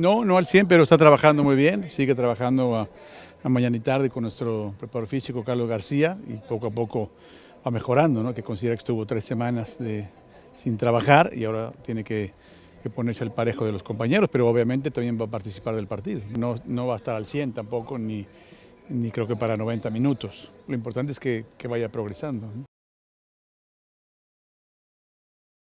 No, no al 100, pero está trabajando muy bien, sigue trabajando a, mañana y tarde con nuestro preparador físico Carlos García y poco a poco va mejorando, ¿no? que considera que estuvo tres semanas sin trabajar y ahora tiene que, ponerse al parejo de los compañeros, pero obviamente también va a participar del partido. No, no va a estar al 100 tampoco, ni, ni creo que para 90 minutos. Lo importante es que, vaya progresando.